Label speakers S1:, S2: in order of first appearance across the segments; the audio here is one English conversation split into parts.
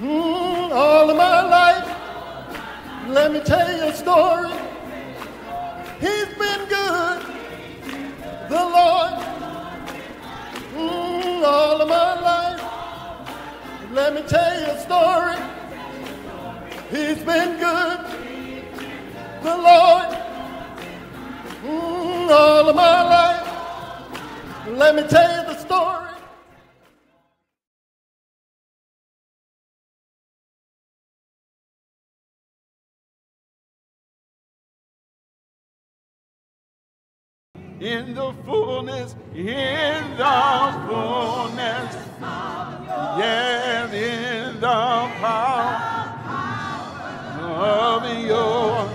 S1: Mm, all of my life, let me tell you a story. He's been good, the Lord. Mm, all of my life, let me tell you a story. He's been good, the Lord. Mm, all of my life, let me tell you the story.
S2: In the fullness, in the fullness, yes, in the power of your,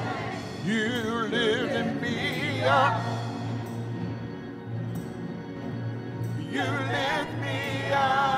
S2: you lift me up. You lift me up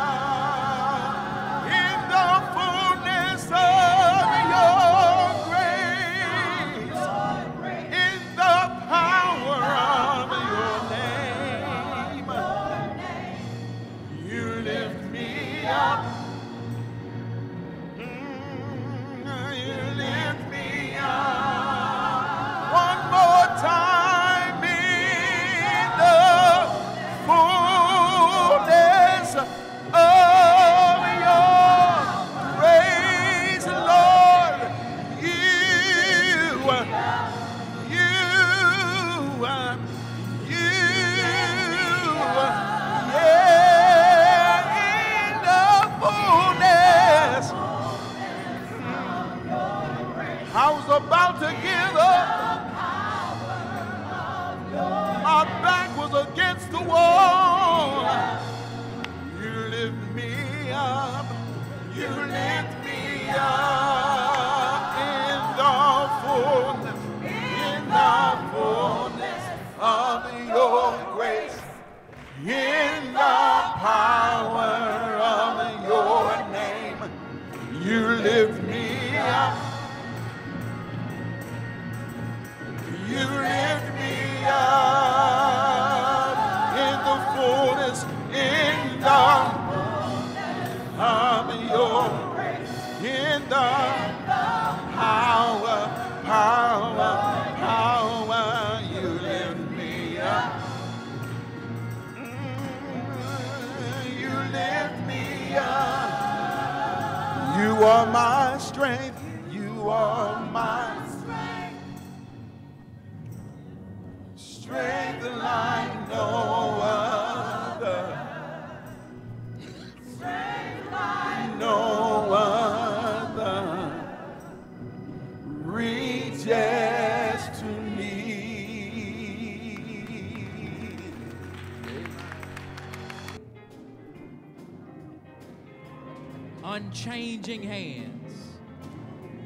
S3: unchanging hands.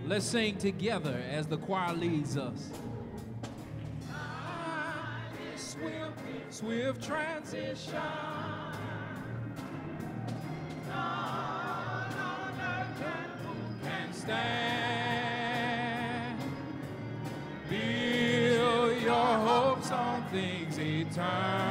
S3: Let's sing together as the choir leads us. Swift, swift transition. Can stand. Build your hopes on things eternal.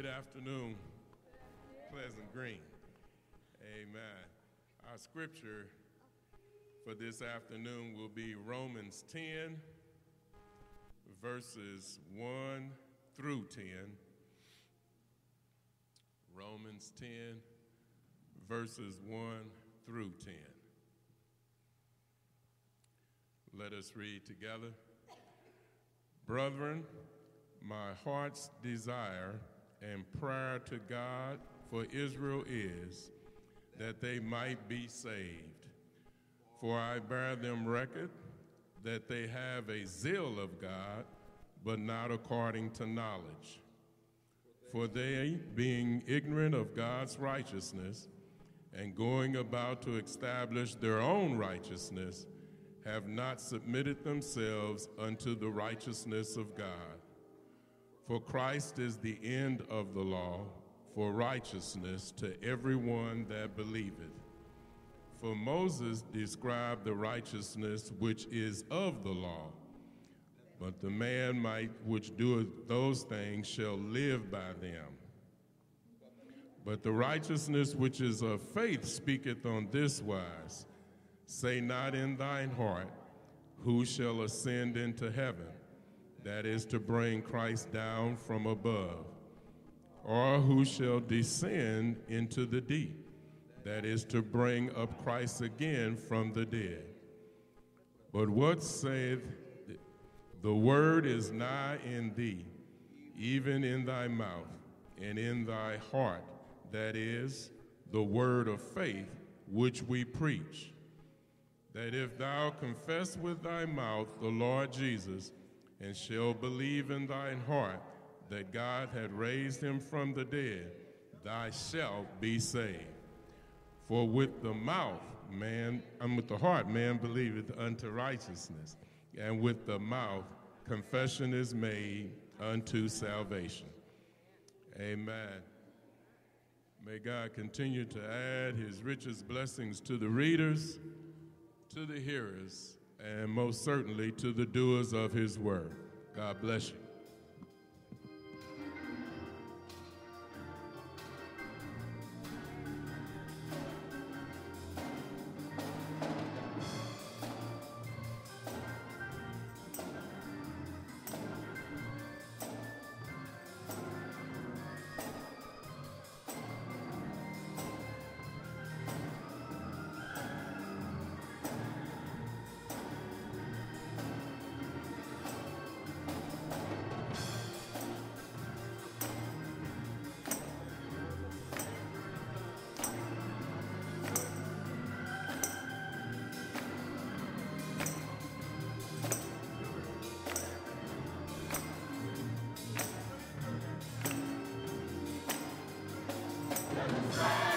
S4: Good afternoon, Pleasant Green. Amen. Our scripture for this afternoon will be Romans 10, verses 1 through 10. Romans 10, verses 1 through 10. Let us read together. Brethren, my heart's desire and prayer to God for Israel is that they might be saved. For I bear them record that they have a zeal of God, but not according to knowledge. For they, being ignorant of God's righteousness, and going about to establish their own righteousness, have not submitted themselves unto the righteousness of God. For Christ is the end of the law for righteousness to everyone that believeth. For Moses described the righteousness which is of the law, but the man might which doeth those things shall live by them. But the righteousness which is of faith speaketh on this wise Say not in thine heart, Who shall ascend into heaven? That is to bring Christ down from above. Or who shall descend into the deep? That is to bring up Christ again from the dead. But what saith the word is nigh in thee, even in thy mouth and in thy heart, that is, the word of faith which we preach that if thou confess with thy mouth the Lord Jesus, and shall believe in thine heart that God had raised him from the dead, thou shalt be saved. For with the mouth man, and with the heart man believeth unto righteousness, and with the mouth confession is made unto salvation. Amen. May God continue to add his richest blessings to the readers to the hearers, and most certainly to the doers of his word. God bless you. Christmas.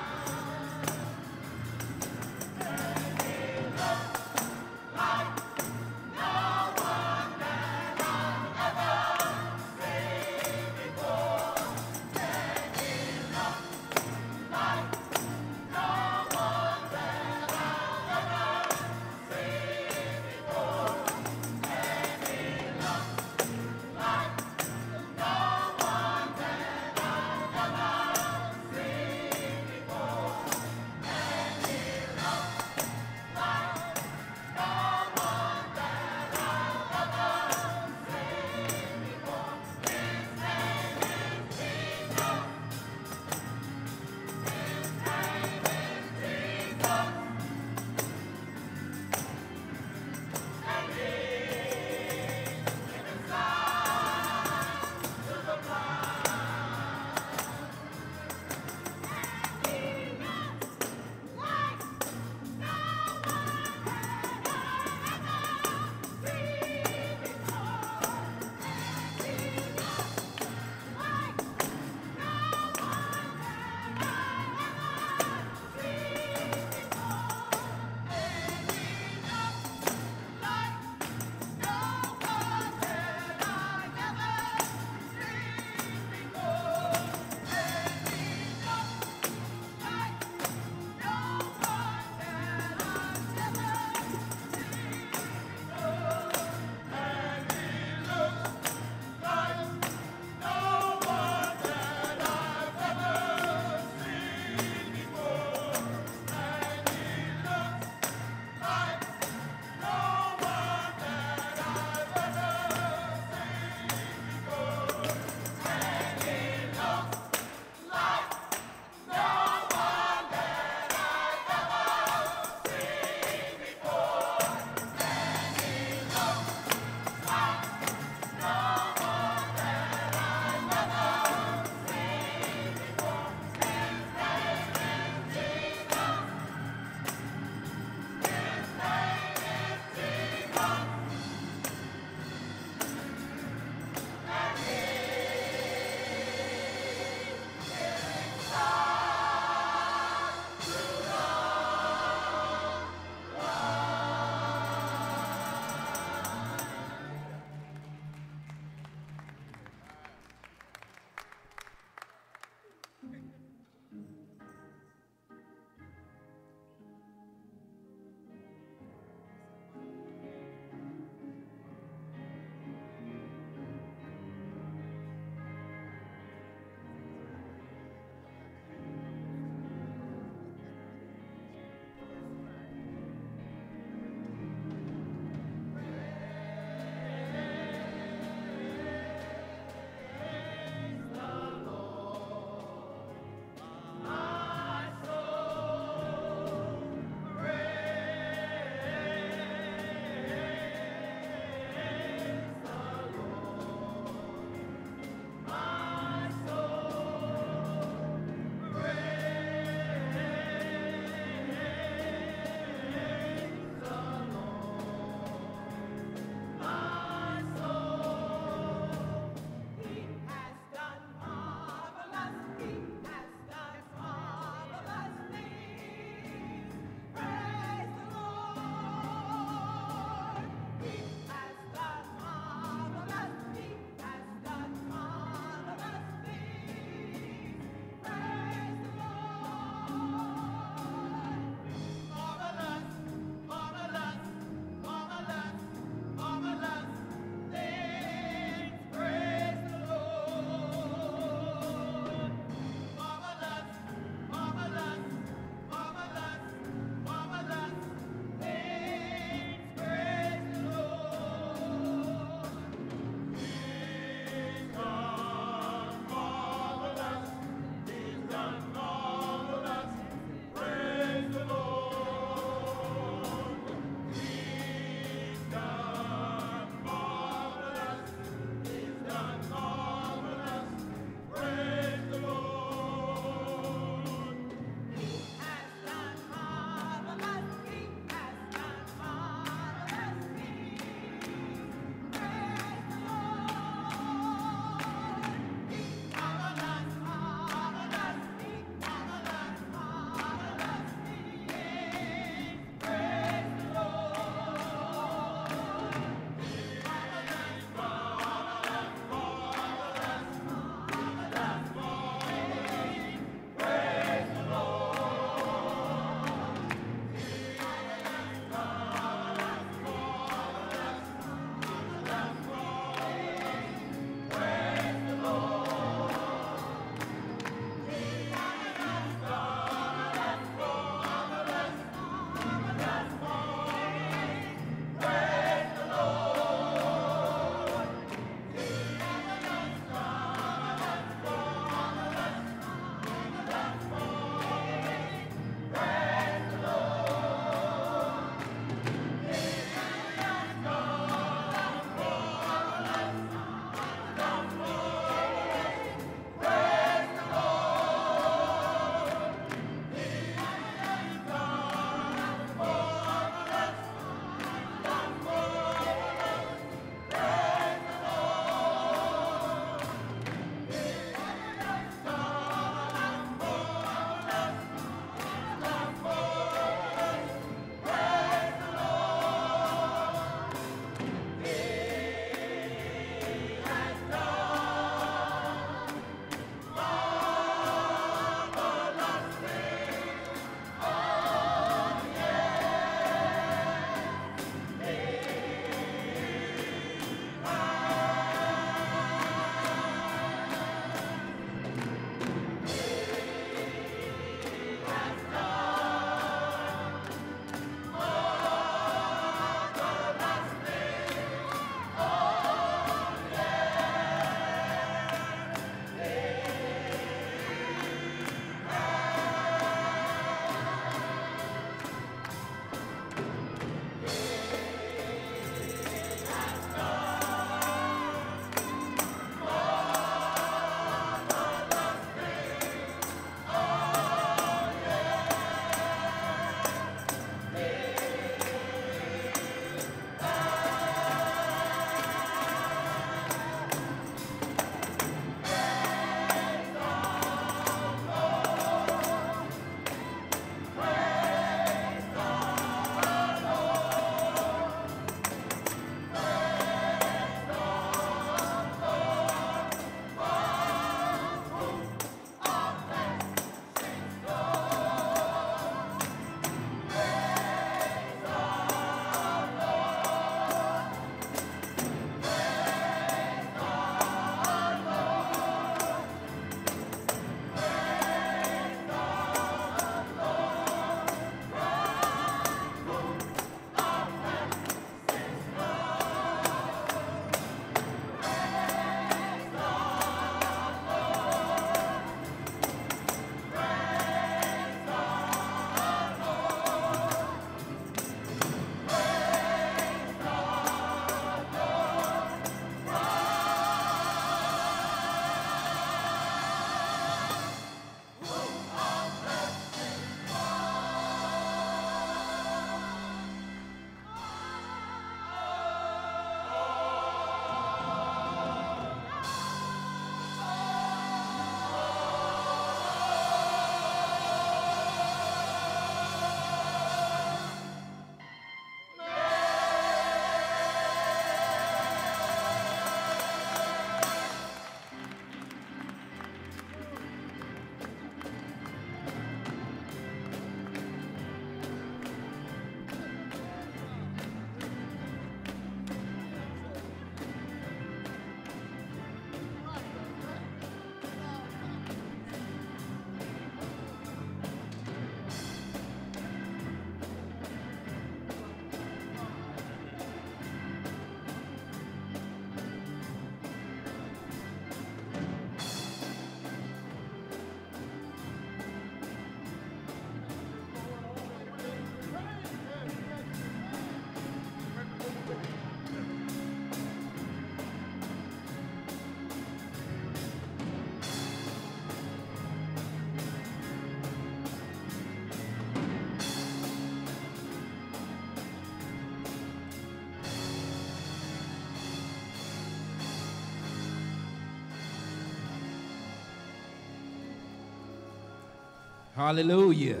S3: Hallelujah.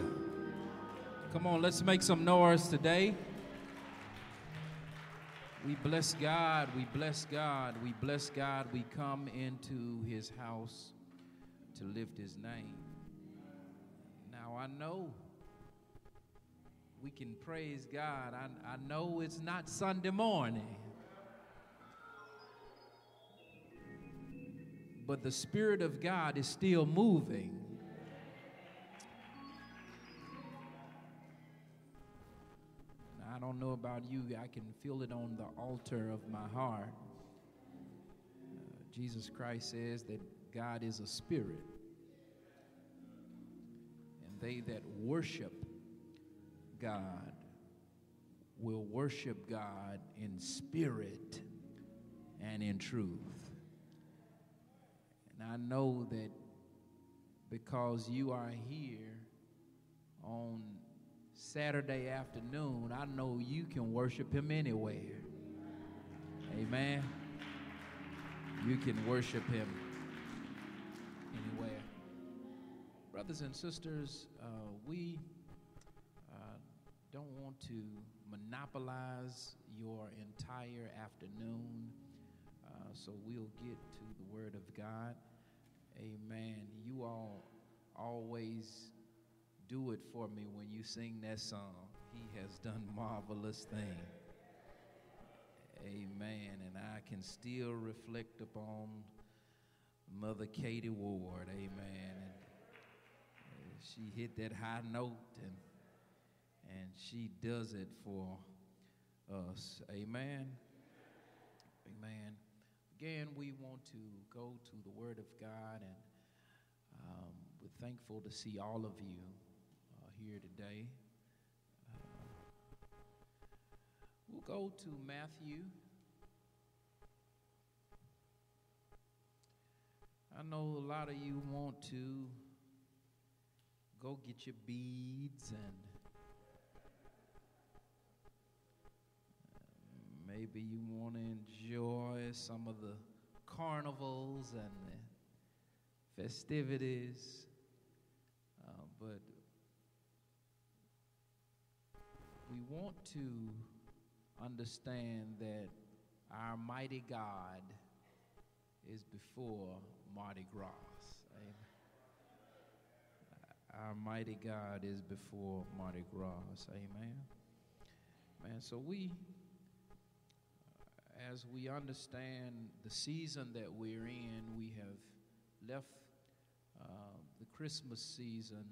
S3: Come on, let's make some noise today. We bless God, we bless God, we bless God. We come into his house to lift his name. Now, I know we can praise God. I, I know it's not Sunday morning. But the Spirit of God is still moving. I don't know about you, I can feel it on the altar of my heart. Uh, Jesus Christ says that God is a spirit. And they that worship God will worship God in spirit and in truth. And I know that because you are here on Saturday afternoon, I know you can worship Him anywhere. Amen. You can worship Him anywhere. Brothers and sisters, uh, we uh, don't want to monopolize your entire afternoon, uh, so we'll get to the Word of God. Amen. You all always do it for me when you sing that song. He has done marvelous things. Amen. And I can still reflect upon Mother Katie Ward. Amen. And she hit that high note and and she does it for us. Amen. Amen. Again, we want to go to the Word of God, and um, we're thankful to see all of you here today. Uh, we'll go to Matthew. I know a lot of you want to go get your beads and uh, maybe you want to enjoy some of the carnivals and the festivities. Uh, but we want to understand that our mighty God is before Mardi Gras. Amen. Our mighty God is before Mardi Gras. Amen. Man, so we, as we understand the season that we're in, we have left uh, the Christmas season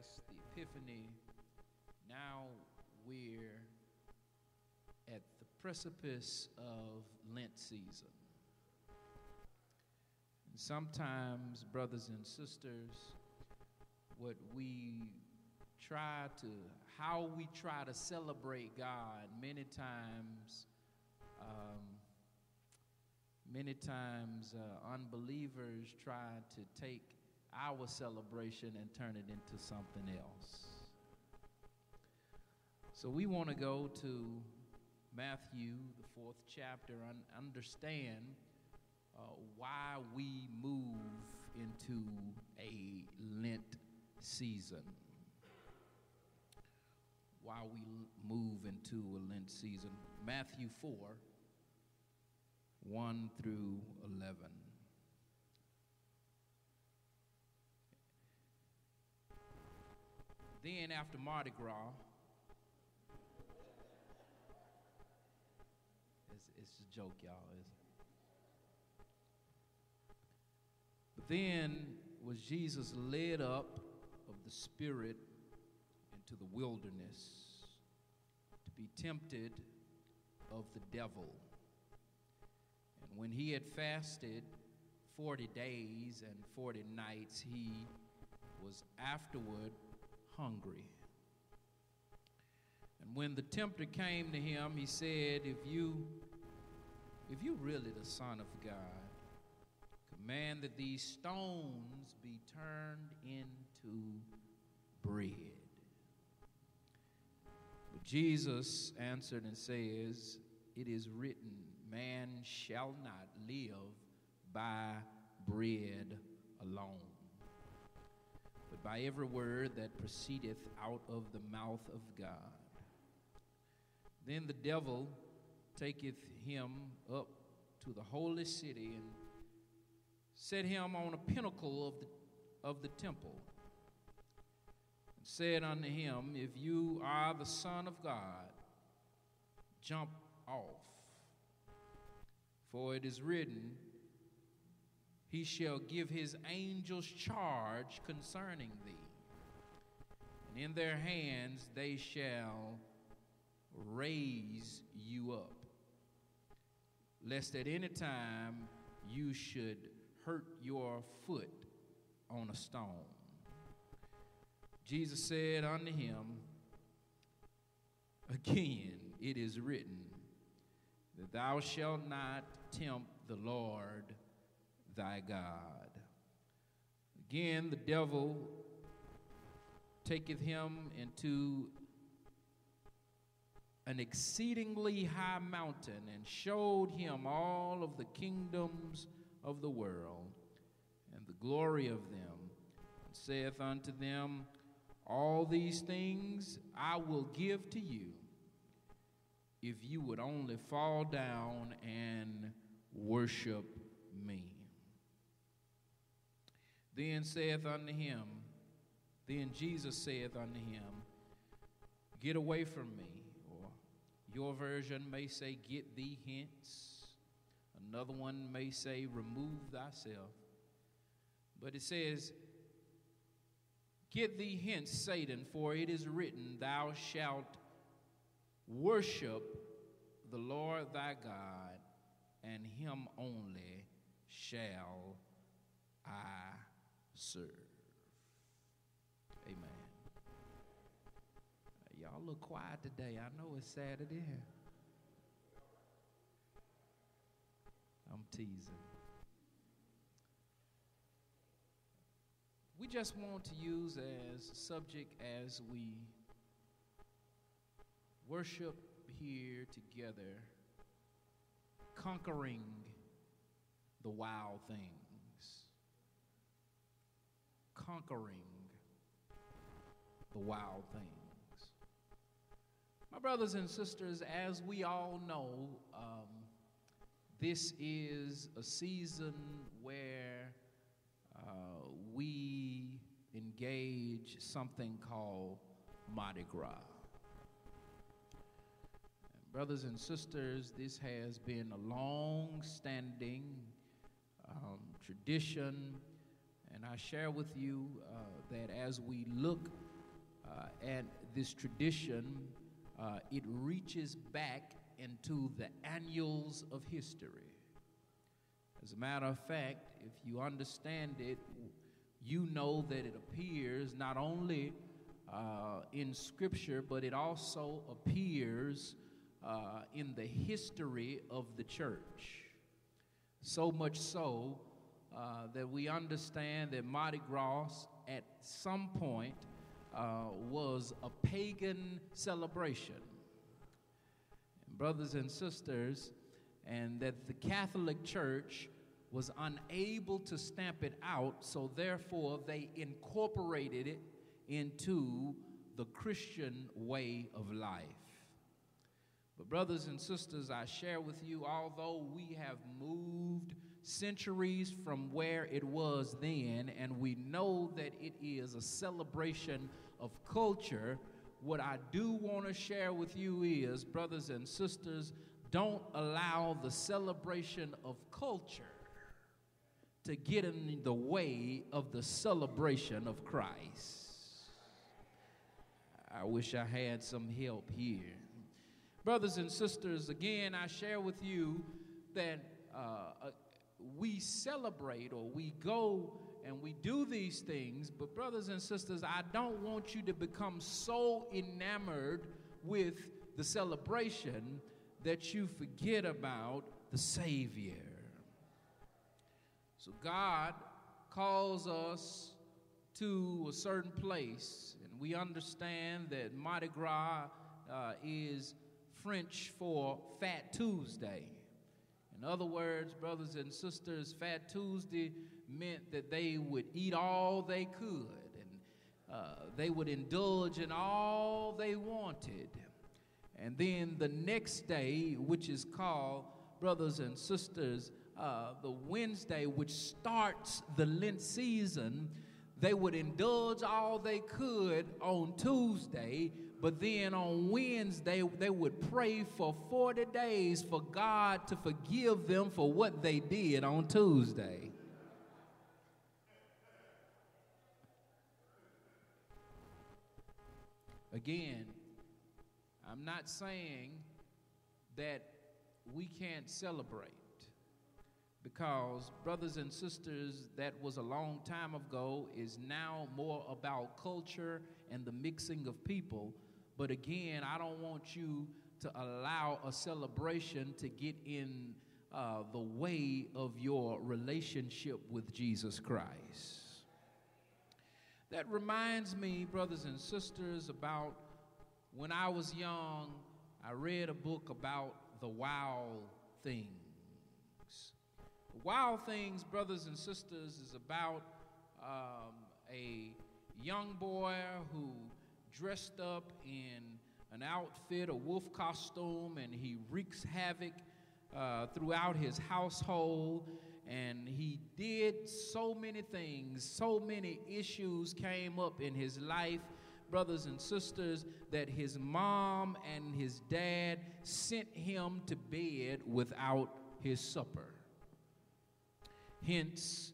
S3: The epiphany, now we're at the precipice of Lent season. And sometimes, brothers and sisters, what we try to, how we try to celebrate God, many times, um, many times uh, unbelievers try to take our celebration and turn it into something else. So we want to go to Matthew, the fourth chapter, and understand uh, why we move into a Lent season. Why we move into a Lent season. Matthew 4 1 through 11. Then after Mardi Gras, it's, it's a joke, y'all. It's, but then was Jesus led up of the Spirit into the wilderness to be tempted of the devil. And when he had fasted 40 days and 40 nights, he was afterward hungry. And when the tempter came to him, he said, If you if you really the Son of God, command that these stones be turned into bread. But Jesus answered and says, It is written, Man shall not live by bread alone, by every word that proceedeth out of the mouth of God. Then the devil taketh him up to the holy city and set him on a pinnacle of the, of the temple and said unto him, If you are the Son of God, jump off. For it is written, He shall give his angels charge concerning thee, and in their hands they shall raise you up, lest at any time you should hurt your foot on a stone. Jesus said unto him, Again, it is written, that thou shalt not tempt the Lord thy God. Again, the devil taketh him into an exceedingly high mountain and showed him all of the kingdoms of the world and the glory of them, and saith unto them, All these things I will give to you if you would only fall down and worship me. Then saith unto him, Then Jesus saith unto him, Get away from me. Or your version may say, Get thee hence. Another one may say, Remove thyself. But it says, Get thee hence, Satan, for it is written, Thou shalt Worship the Lord thy God, and him only shall I serve. Amen. Y'all look quiet today. I know it's Saturday. I'm teasing. We just want to use as subject as we worship here together, conquering the wild things, conquering the wild things. My brothers and sisters, as we all know, um, this is a season where uh, we engage something called Mardi Gras. Brothers and sisters, this has been a long standing um, tradition, and I share with you uh, that as we look uh, at this tradition, uh, it reaches back into the annals of history. As a matter of fact, if you understand it, you know that it appears not only uh, in Scripture, but it also appears uh, in the history of the church. So much so uh, that we understand that Mardi Gras at some point uh, was a pagan celebration. Brothers and sisters, and that the Catholic Church was unable to stamp it out, so therefore they incorporated it into the Christian way of life. But, brothers and sisters, I share with you, although we have moved centuries from where it was then, and we know that it is a celebration of culture, what I do want to share with you is, brothers and sisters, don't allow the celebration of culture to get in the way of the celebration of Christ. I wish I had some help here. Brothers and sisters, again, I share with you that uh, we celebrate or we go and we do these things, but, brothers and sisters, I don't want you to become so enamored with the celebration that you forget about the Savior. So, God calls us to a certain place, and we understand that Mardi Gras uh, is French for Fat Tuesday. In other words, brothers and sisters, Fat Tuesday meant that they would eat all they could and uh, they would indulge in all they wanted. And then the next day, which is called, brothers and sisters, uh, the Wednesday, which starts the Lent season, they would indulge all they could on Tuesday, but then on Wednesday, they would pray for 40 days for God to forgive them for what they did on Tuesday. Again, I'm not saying that we can't celebrate because, brothers and sisters, that was a long time ago, is now more about culture and the mixing of people. But again, I don't want you to allow a celebration to get in uh, the way of your relationship with Jesus Christ. That reminds me, brothers and sisters, about when I was young, I read a book about the wild things. Wild Things, brothers and sisters, is about um, a young boy who dressed up in an outfit, a wolf costume, and he wreaks havoc uh, throughout his household. And he did so many things, so many issues came up in his life, brothers and sisters, that his mom and his dad sent him to bed without his supper. Hence,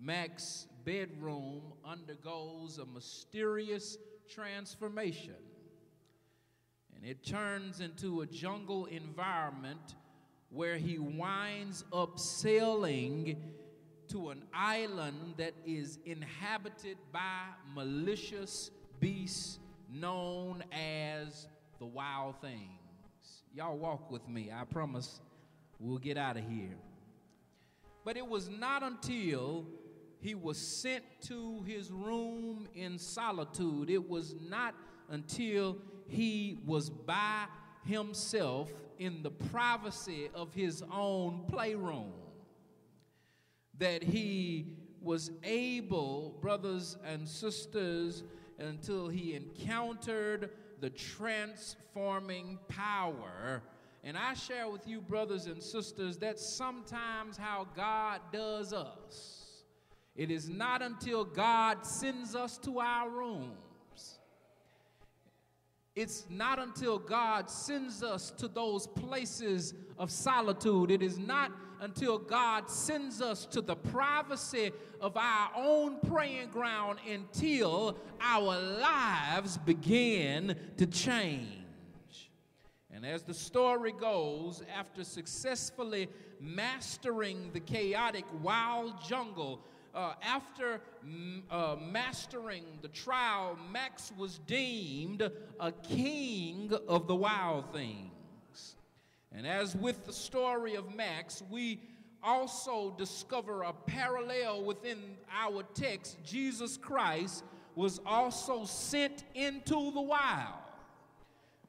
S3: Max bedroom undergoes a mysterious transformation. And it turns into a jungle environment where he winds up sailing to an island that is inhabited by malicious beasts known as the wild things. Y'all walk with me. I promise we'll get out of here. But it was not until he was sent to his room in solitude, it was not until he was by himself in the privacy of his own playroom that he was able, brothers and sisters, until he encountered the transforming power and I share with you, brothers and sisters, that sometimes how God does us. It is not until God sends us to our rooms. It's not until God sends us to those places of solitude. It is not until God sends us to the privacy of our own praying ground until our lives begin to change. And as the story goes, after successfully mastering the chaotic wild jungle, uh, after mm, uh, mastering the trial, Max was deemed a king of the wild things. And as with the story of Max, we also discover a parallel within our text. Jesus Christ was also sent into the wild.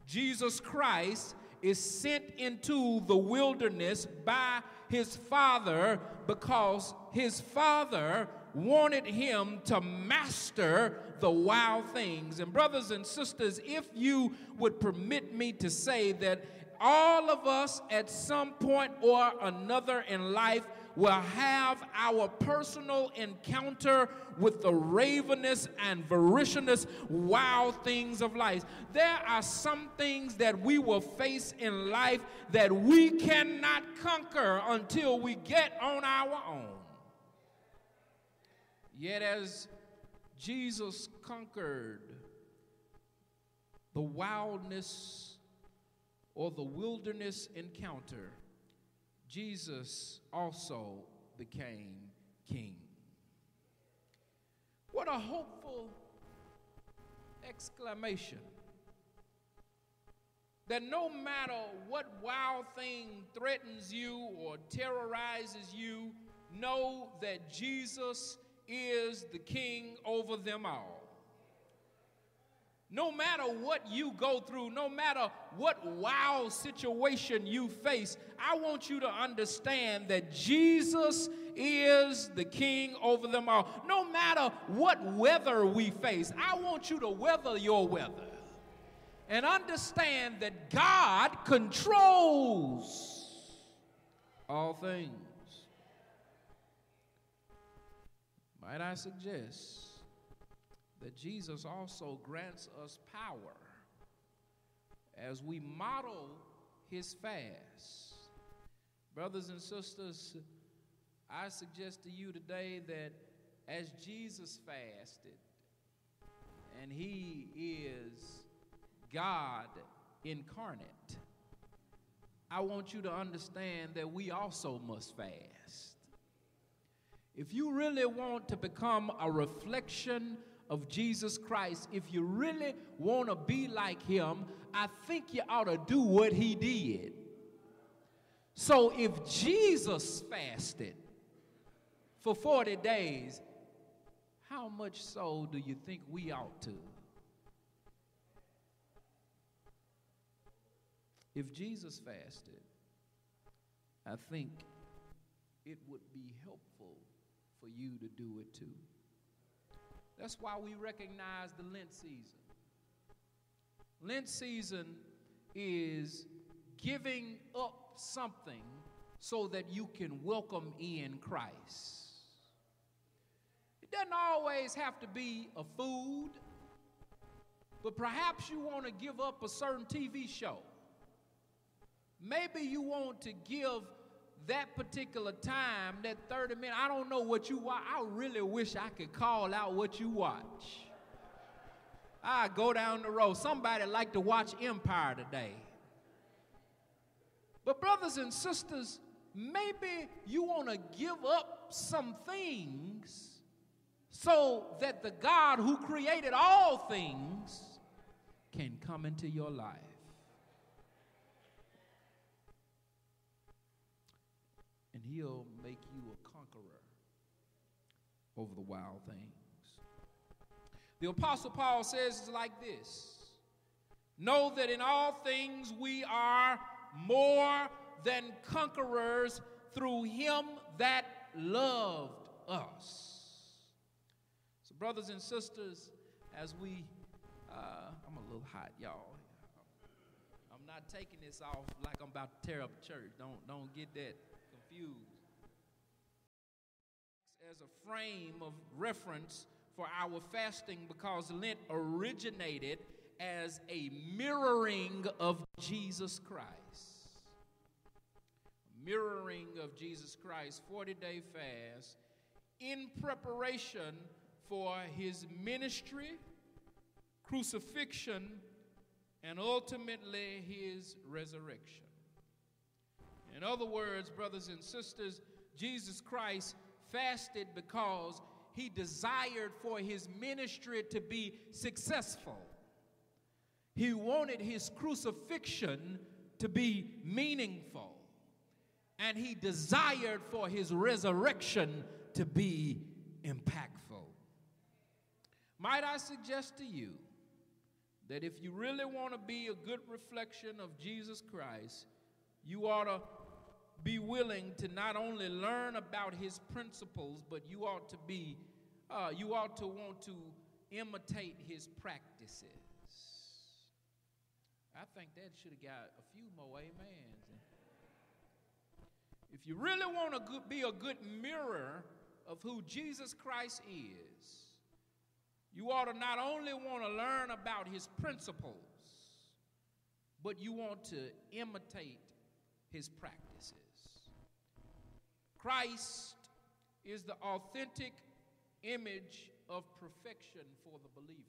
S3: Jesus Christ is sent into the wilderness by his father because his father wanted him to master the wild things. And, brothers and sisters, if you would permit me to say that all of us at some point or another in life will have our personal encounter with the ravenous and voracious wild things of life. There are some things that we will face in life that we cannot conquer until we get on our own. Yet, as Jesus conquered the wildness or the wilderness encounter, Jesus also became king. What a hopeful exclamation. That no matter what wild thing threatens you or terrorizes you, know that Jesus is the king over them all. No matter what you go through, no matter what wow situation you face, I want you to understand that Jesus is the king over them all. No matter what weather we face, I want you to weather your weather and understand that God controls all things. Might I suggest that Jesus also grants us power as we model his fast. Brothers and sisters, I suggest to you today that as Jesus fasted, and he is God incarnate, I want you to understand that we also must fast. If you really want to become a reflection of Jesus Christ, if you really want to be like him, I think you ought to do what he did. So if Jesus fasted for 40 days, how much so do you think we ought to? If Jesus fasted, I think it would be helpful for you to do it too. That's why we recognize the Lent season. Lent season is giving up something so that you can welcome in Christ. It doesn't always have to be a food, but perhaps you want to give up a certain TV show. Maybe you want to give that particular time, that 30 minutes, I don't know what you watch. I really wish I could call out what you watch. I go down the road. Somebody like to watch Empire today. But brothers and sisters, maybe you want to give up some things so that the God who created all things can come into your life. and he'll make you a conqueror over the wild things. The Apostle Paul says it's like this Know that in all things we are more than conquerors through him that loved us. So, brothers and sisters, as we, uh, I'm a little hot, y'all. I'm not taking this off like I'm about to tear up church. Don't, don't get that As a frame of reference for our fasting because Lent originated as a mirroring of Jesus Christ. Mirroring of Jesus Christ, 40 day fast in preparation for his ministry, crucifixion, and ultimately his resurrection. In other words, brothers and sisters, Jesus Christ fasted because he desired for his ministry to be successful. He wanted his crucifixion to be meaningful. And he desired for his resurrection to be impactful. Might I suggest to you that if you really want to be a good reflection of Jesus Christ, you ought to be willing to not only learn about his principles, but you ought to be, uh, you ought to want to imitate his practices. I think that should have got a few more amens. If you really want to be a good mirror of who Jesus Christ is, you ought to not only want to learn about his principles, but you want to imitate his practices. Christ is the authentic image of perfection for the believer.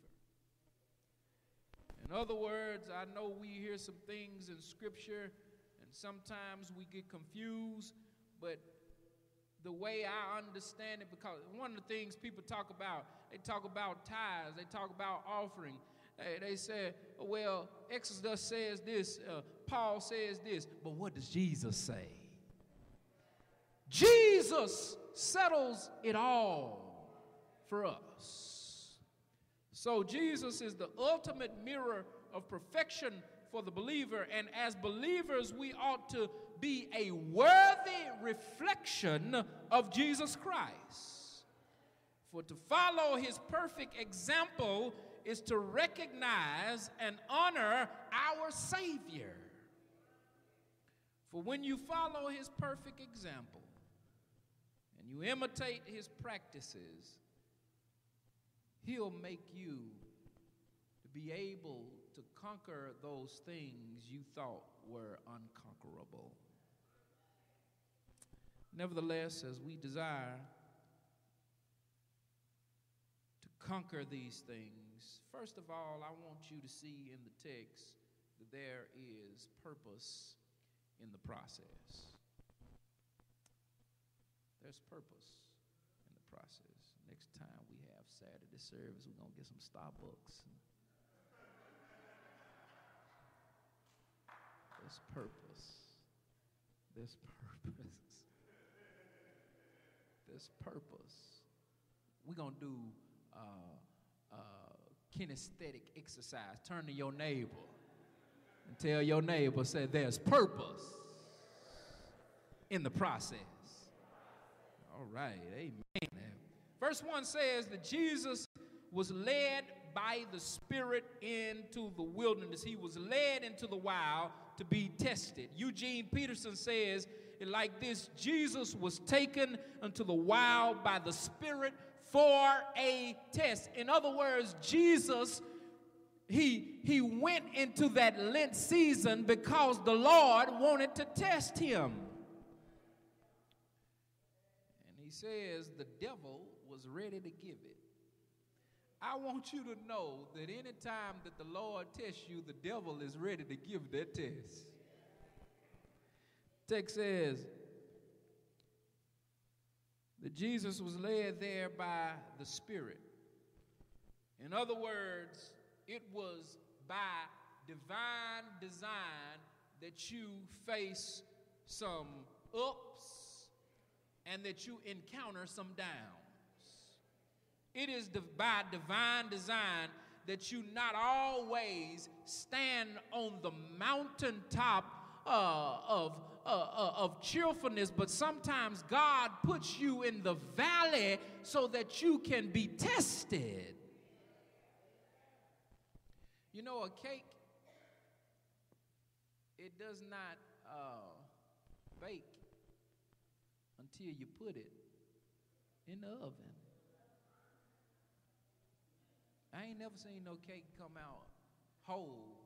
S3: In other words, I know we hear some things in Scripture, and sometimes we get confused, but the way I understand it, because one of the things people talk about, they talk about tithes, they talk about offering. They, they say, well, Exodus says this, uh, Paul says this, but what does Jesus say? Jesus settles it all for us. So Jesus is the ultimate mirror of perfection for the believer, and as believers, we ought to be a worthy reflection of Jesus Christ. For to follow his perfect example is to recognize and honor our Savior. For when you follow his perfect example and you imitate his practices, he'll make you to be able to conquer those things you thought were unconquerable. Nevertheless, as we desire to conquer these things, first of all, I want you to see in the text that there is purpose in the process. There's purpose in the process. Next time we have Saturday service, we're going to get some Starbucks. There's purpose. There's purpose. There's purpose. We're going to do uh, uh, kinesthetic exercise. Turn to your neighbor and tell your neighbor, say, there's purpose in the process. All right, amen. Verse 1 says that Jesus was led by the Spirit into the wilderness. He was led into the wild to be tested. Eugene Peterson says it like this Jesus was taken into the wild by the Spirit for a test. In other words, Jesus he, he went into that Lent season because the Lord wanted to test him. Says the devil was ready to give it. I want you to know that anytime that the Lord tests you, the devil is ready to give that test. Text says that Jesus was led there by the Spirit. In other words, it was by divine design that you face some ups and that you encounter some downs. It is by divine design that you not always stand on the mountaintop uh, of, uh, uh, of cheerfulness, but sometimes God puts you in the valley so that you can be tested. You know, a cake, it does not uh, bake until you put it in the oven. I ain't never seen no cake come out whole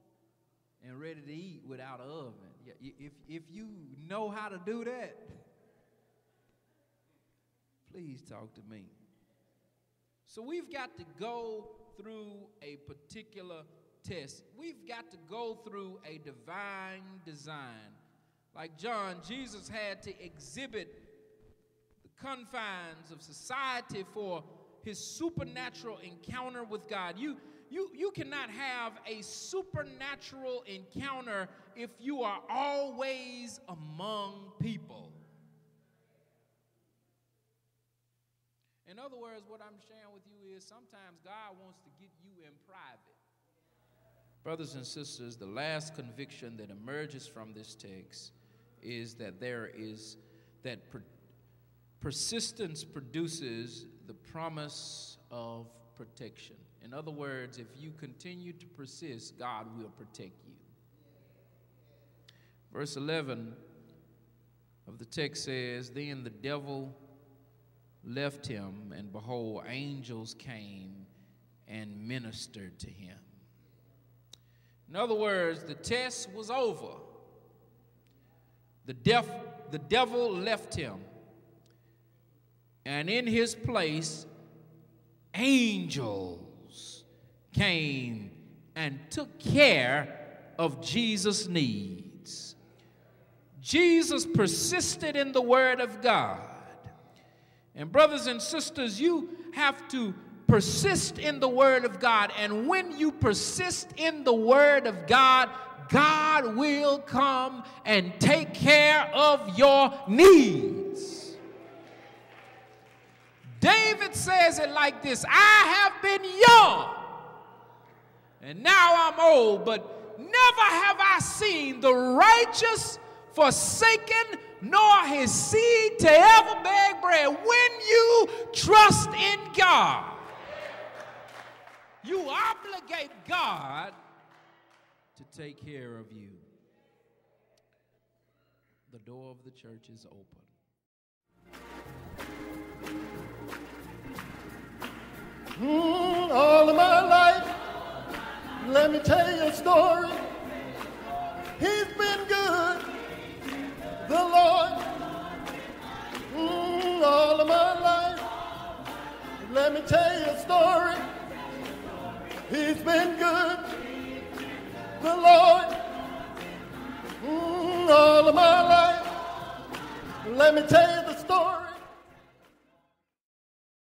S3: and ready to eat without an oven. If, if you know how to do that, please talk to me. So we've got to go through a particular test. We've got to go through a divine design. Like John, Jesus had to exhibit confines of society for his supernatural encounter with God. You, you, you cannot have a supernatural encounter if you are always among people. In other words, what I'm sharing with you is sometimes God wants to get you in private. Brothers and sisters, the last conviction that emerges from this text is that there is that persistence produces the promise of protection. In other words, if you continue to persist, God will protect you. Verse 11 of the text says, Then the devil left him, and behold, angels came and ministered to him. In other words, the test was over. The, def, the devil left him. And in his place, angels came and took care of Jesus' needs. Jesus persisted in the Word of God. And, brothers and sisters, you have to persist in the Word of God. And when you persist in the Word of God, God will come and take care of your needs. David says it like this I have been young And now I'm old, but never have I seen the righteous forsaken, nor his seed to ever beg bread. When you trust in God, you obligate God to take care of you. The door of the church is open.
S1: Mm, all of my life, let me tell you a story. He's been good, the Lord. Mm, all of my life, let me tell you a story. He's been good, the Lord. Mm, all of my life, let me tell you